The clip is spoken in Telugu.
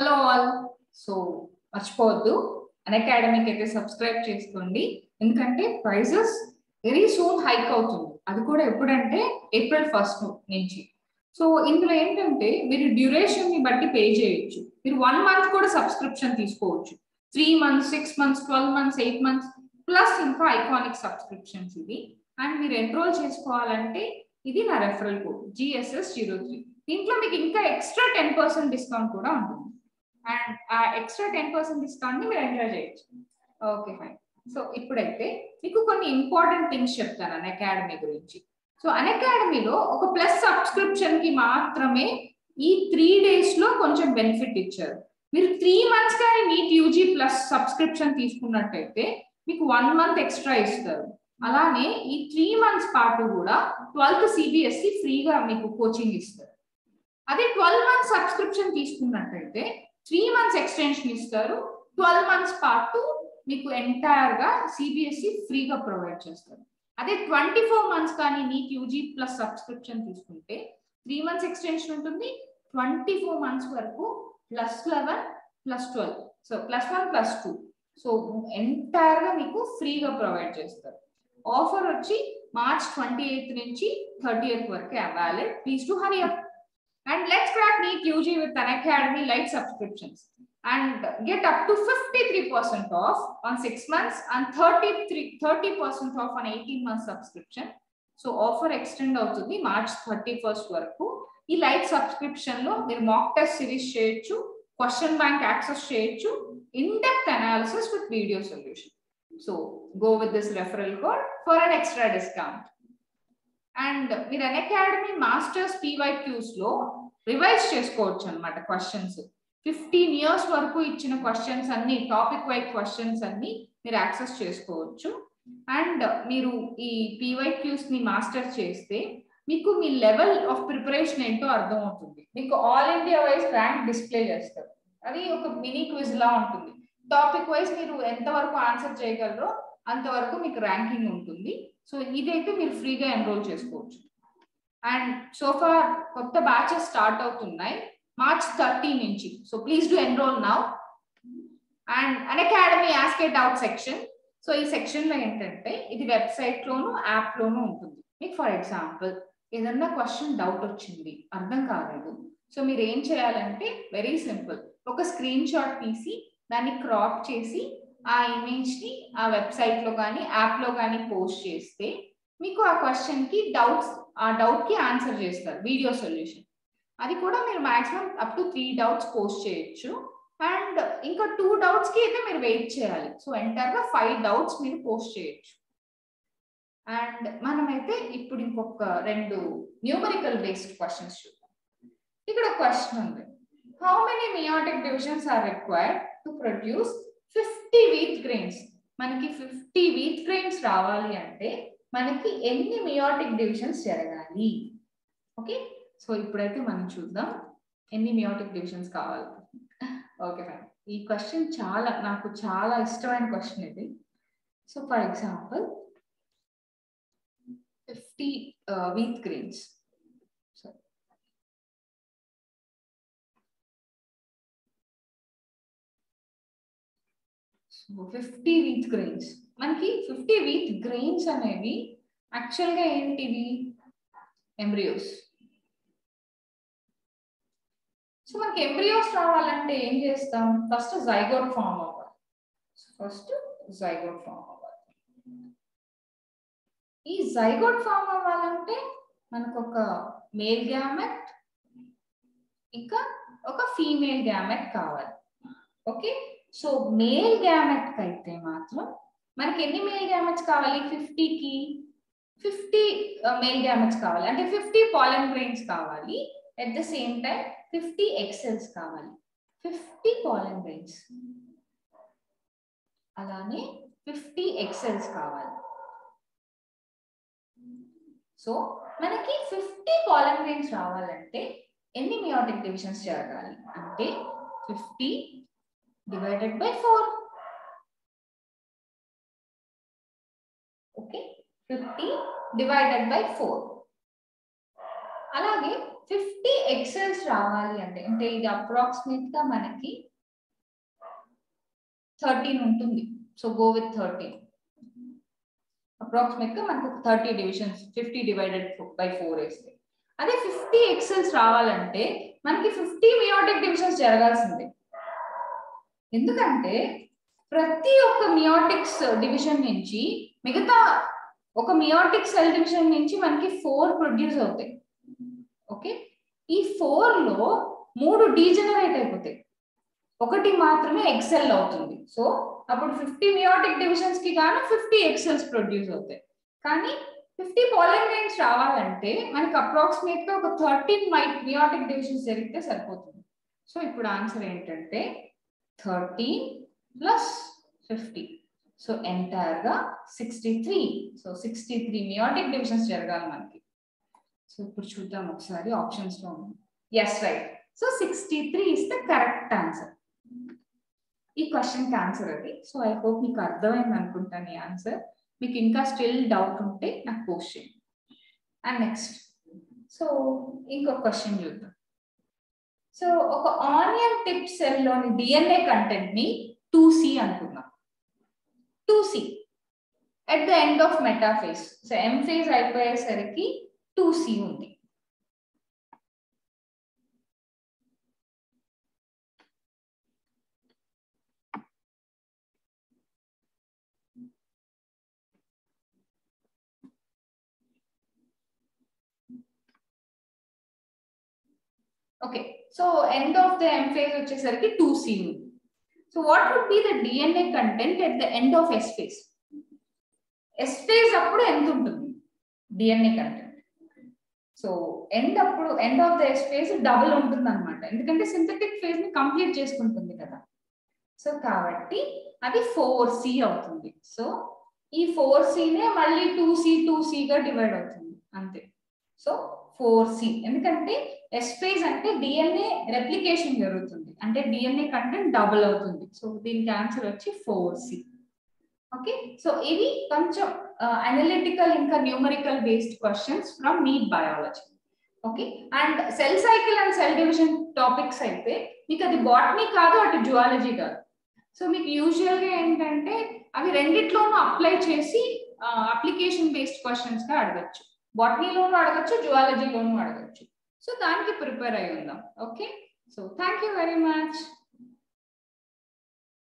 Hello all. సో మర్చిపోవద్దు. అన్ అకాడమీకి అయితే సబ్స్క్రైబ్ చేసుకోండి. ఎందుకంటే ప్రైజెస్ వెరీ సూన్ హైక్ అవుతుంది. అది కూడా ఎప్పుడంటే ఏప్రిల్ ఫస్ట్ నుంచి. సో ఇందులో ఏంటంటే మీరు డ్యూరేషన్ని బట్టి పే చేయొచ్చు. మీరు వన్ మంత్ కూడా సబ్స్క్రిప్షన్ తీసుకోవచ్చు. Three months six months twelve months eight months plus ఇంకా ఐకానిక్ సబ్స్క్రిప్షన్స్ ఇది అండ్ మీరు ఎన్రోల్ చేసుకోవాలంటే ఇది నా referral code GSS zero three దీంట్లో మీకు ఇంకా ఎక్స్ట్రా టెన్ పర్సెంట్ డిస్కౌంట్ కూడా ఉంటుంది. అండ్ ఆ ఎక్స్ట్రా టెన్ పర్సెంట్ డిస్కౌంట్ని మీరు ఎంజాయ్ చేయొచ్చు. ఓకే ఫైన్ సో ఇప్పుడైతే మీకు కొన్ని ఇంపార్టెంట్ థింగ్స్ చెప్తాను అన్ అకాడమీ గురించి. సో అన్ అకాడమీలో ఒక ప్లస్ సబ్స్క్రిప్షన్కి మాత్రమే ఈ త్రీ డేస్లో కొంచెం బెనిఫిట్ ఇచ్చారు. మీరు త్రీ మంత్స్ కానీ నీట్ యూజీ ప్లస్ సబ్స్క్రిప్షన్ తీసుకున్నట్టయితే మీకు వన్ మంత్ ఎక్స్ట్రా ఇస్తారు. అలానే ఈ త్రీ మంత్స్ పాటు కూడా ట్వెల్త్ సిబిఎస్ఈ ఫ్రీగా మీకు కోచింగ్ ఇస్తారు. అదే ట్వెల్వ్ మంత్స్ సబ్స్క్రిప్షన్ తీసుకున్నట్టయితే త్రీ మంత్స్ ఎక్స్టెన్షన్ ఇస్తారు. ట్వెల్వ్ మంత్స్ పాటు మీకు ఎంటైర్గా సిబిఎస్ఈ ఫ్రీగా ప్రొవైడ్ చేస్తారు. అదే ట్వంటీ ఫోర్ మంత్స్ కానీ నీకు యూజీ ప్లస్ సబ్స్క్రిప్షన్ తీసుకుంటే త్రీ మంత్స్ ఎక్స్టెన్షన్ ఉంటుంది. ట్వంటీ ఫోర్ మంత్స్ వరకు plus eleven plus twelve so plus one plus two so ఎంటైర్గా మీకు ఫ్రీగా ప్రొవైడ్ చేస్తారు. ఆఫర్ వచ్చి మార్చ్ ట్వంటీ ఎయిత్ నుంచి థర్టీ ఎయిత్ వరకు valid please to hurry up and let's crack NEET UG with Unacademy lite subscriptions and get up to 53% off on 6 months and 33 30% off on 18 month subscription. So offer extend అవుతుంది మార్చ్ థర్టీ ఫస్ట్ వరకు ఈ లైట్ సబ్స్క్రిప్షన్లో మీరు మాక్ టెస్ట్ సిరీస్ చేయొచ్చు క్వశ్చన్ బ్యాంక్ యాక్సెస్ చేయొచ్చు in depth analysis with video solution so go with this referral code for an extra discount and మీరు అన్ అకాడమీ మాస్టర్స్ పీవైక్యూస్లో రివైజ్ చేసుకోవచ్చు అనమాట క్వశ్చన్స్ ఫిఫ్టీన్ ఇయర్స్ వరకు ఇచ్చిన క్వశ్చన్స్ అన్ని టాపిక్ వైజ్ క్వశ్చన్స్ అన్ని మీరు యాక్సెస్ చేసుకోవచ్చు. అండ్ మీరు ఈ పీవైక్యూస్ని మాస్టర్ చేస్తే మీకు మీ లెవెల్ ఆఫ్ ప్రిపరేషన్ ఏంటో అర్థం అవుతుంది మీకు all India wise rank display చేస్తారు. అది ఒక మినీ క్విజ్ లా ఉంటుంది. టాపిక్ వైజ్ మీరు ఎంతవరకు ఆన్సర్ చేయగలరో అంతవరకు మీకు ర్యాంకింగ్ ఉంటుంది. సో ఇదైతే మీరు ఫ్రీగా ఎన్రోల్ చేసుకోవచ్చు. అండ్ సోఫా కొత్త బ్యాచెస్ స్టార్ట్ అవుతున్నాయి. మార్చ్ థర్టీ నుంచి. So please do enroll now and Unacademy ask a doubt section so ఈ సెక్షన్లో ఏంటంటే ఇది వెబ్సైట్లోను యాప్లోనూ ఉంటుంది. మీకు ఫర్ ఎగ్జాంపుల్ ఏదన్నా క్వశ్చన్ డౌట్ వచ్చింది అర్థం కాలేదు. సో మీరు ఏం చేయాలంటే వెరీ సింపుల్ ఒక స్క్రీన్ షాట్ తీసి దాన్ని క్రాప్ చేసి ఆ ఇమేజ్ని ఆ వెబ్సైట్లో కానీ యాప్లో కానీ పోస్ట్ చేస్తే మీకు ఆ క్వశ్చన్కి డౌట్స్ ఆ డౌట్కి ఆన్సర్ చేస్తారు వీడియో సొల్యూషన్ అది కూడా మీరు maximum up to three doubts post చేయొచ్చు. అండ్ ఇంకా టూ డౌట్స్కి అయితే మీరు వెయిట్ చేయాలి. సో ఎంటర్గా ఫైవ్ డౌట్స్ మీరు పోస్ట్ చేయొచ్చు. అండ్ మనమైతే ఇప్పుడు ఇంకొక రెండు న్యూమరికల్ బేస్డ్ క్వశ్చన్స్ చూద్దాం. ఇక్కడ క్వశ్చన్ ఉంది. How many meiotic divisions are required to produce fifty wheat grains మనకి ఫిఫ్టీ వీట్ గ్రెయిన్స్ రావాలి అంటే మనకి ఎన్ని మియోటిక్ డివిజన్స్ జరగాలి? ఓకే సో ఇప్పుడైతే మనం చూద్దాం ఎన్ని మియోటిక్ డివిజన్స్ కావాలి. ఓకే ఫైన్ ఈ క్వశ్చన్ చాలా నాకు చాలా ఇష్టమైన క్వశ్చన్ ఇది. So for example fifty wheat grains fifty wheat grains మనకి ఫిఫ్టీ వీట్ గ్రెయిన్స్ అనేవి యాక్చువల్గా ఏంటివి? ఎంబ్రియోస్ సో మనకి ఎంబ్రియోస్ రావాలంటే ఏం చేస్తాం? ఫస్ట్ జైగోట్ ఫామ్ అవ్వాలి. ఫస్ట్ జైగోట్ ఫామ్ అవ్వాలి. ఈ జైగోట్ ఫామ్ అవ్వాలంటే మనకు ఒక మేల్ గ్యామెట్ ఇంకా ఒక ఫీమేల్ గ్యామెట్ కావాలి. ఓకే సో మేల్ గ్యామెట్ అయితే మాత్రం మనకి ఎన్ని మేల్ గ్యామెట్స్ కావాలి? ఫిఫ్టీకి ఫిఫ్టీ మేల్ గ్యామెట్స్ కావాలి. అంటే ఫిఫ్టీ పాలన్ గ్రెయిన్స్ కావాలి. At the same time fifty egg cells కావాలి. ఫిఫ్టీ పాలన్ గ్రెయిన్స్ అలానే ఫిఫ్టీ ఎక్సెల్స్ కావాలి. సో మనకి ఫిఫ్టీ పాలన్ గ్రెయిన్స్ రావాలంటే ఎన్ని మియోటిక్ డివిజన్స్ జరగాలి? అంటే fifty divided by four okay fifty divided by four అలాగే ఫిఫ్టీ ఎక్సెల్స్ రావాలి అంటే అంటే ఇది అప్రాక్సిమేట్గా మనకి థర్టీన్ ఉంటుంది. సో గో విత్ థర్టీన్ అప్రాక్సిమేట్గా మనకు thirty divisions fifty divided by four వేస్తే. అదే ఫిఫ్టీ ఎక్సెల్స్ రావాలంటే మనకి ఫిఫ్టీ మియోటిక్ డివిజన్స్ జరగాల్సిందే. ఎందుకంటే ప్రతి ఒక్క మియోటిక్స్ డివిజన్ నుంచి మిగతా ఒక మియోటిక్ సెల్ డివిజన్ నుంచి మనకి ఫోర్ ప్రొడ్యూస్ అవుతాయి. ఓకే? ఈ ఫోర్లో మూడు డీజనరేట్ అయిపోతాయి. ఒకటి మాత్రమే ఎక్సెల్ అవుతుంది. సో అప్పుడు ఫిఫ్టీ మియోటిక్ డివిజన్స్కి గాను ఫిఫ్టీ ఎక్సెల్స్ ప్రొడ్యూస్ అవుతాయి. కానీ ఫిఫ్టీ పాలింగ్రెయిన్స్ రావాలంటే మనకి అప్రాక్సిమేట్గా ఒక థర్టీన్ మై మియోటిక్ డివిజన్స్ జరిగితే సరిపోతుంది. సో ఇప్పుడు ఆన్సర్ ఏంటంటే thirteen plus fifty. So ఎంటైర్గా sixty three. So sixty three meiotic divisions జరగాలి మనకి. సో ఇప్పుడు చూద్దాం ఒకసారి ఆప్షన్స్లో yes right so sixty three is the correct answer ఈ క్వశ్చన్కి ఆన్సర్ అది. సో ఐ హోప్ మీకు అర్థమైంది అనుకుంటాను ఈ ఆన్సర్ మీకు ఇంకా స్టిల్ డౌట్ ఉంటే నాకు పోస్ట్ చేయండి. అండ్ నెక్స్ట్ సో ఇంకొక క్వశ్చన్ చూద్దాం. సో ఒక ఆనియన్ టిప్ సెల్లోని డిఎన్ఏ కంటెంట్ని టూ సి అనుకుందాం two C at the end of metaphase so M phase అయిపోయేసరికి టూ సి ఉంది. Okay so end of the M phase వచ్చేసరికి టూ సి ఉంది so what would be the DNA content at the end of S phase S phase అప్పుడు ఎంత ఉంటుంది? డిఎన్ఏ కంటెంట్ సో ఎండ్ అప్పుడు end of the S phase double ఉంటుంది అనమాట ఎందుకంటే సింథటిక్ ఫేజ్ని కంప్లీట్ చేసుకుంటుంది కదా. సో కాబట్టి అది ఫోర్ సి అవుతుంది. సో ఈ ఫోర్ సినే మళ్ళీ టూ సి టూ సిగా డివైడ్ అవుతుంది. అంతే. సో ఫోర్ సి ఎందుకంటే ఎస్ ఫేజ్ అంటే డిఎన్ఏ రెప్లికేషన్ జరుగుతుంది. అంటే డిఎన్ఏ కంటెంట్ డబుల్ అవుతుంది. సో దీనికి ఆన్సర్ వచ్చి ఫోర్ సి ఓకే సో ఇవి కొంచెం uh, అనలిటికల్ ఇంకా numerical based questions from NEET biology okay and cell cycle and cell division topics అయితే మీకు అది బాటనీ కాదు అటు జువాలజీ కాదు. సో మీకు యూజువల్గా ఏంటంటే అవి రెండిట్లోనూ అప్లై చేసి uh, అప్లికేషన్ బేస్డ్ క్వశ్చన్స్గా అడగచ్చు. బాటనీలోనూ అడగచ్చు జువాలజీలోనూ అడగచ్చు. సో దానికి ప్రిపేర్ అయి ఉందాం okay so thank you very much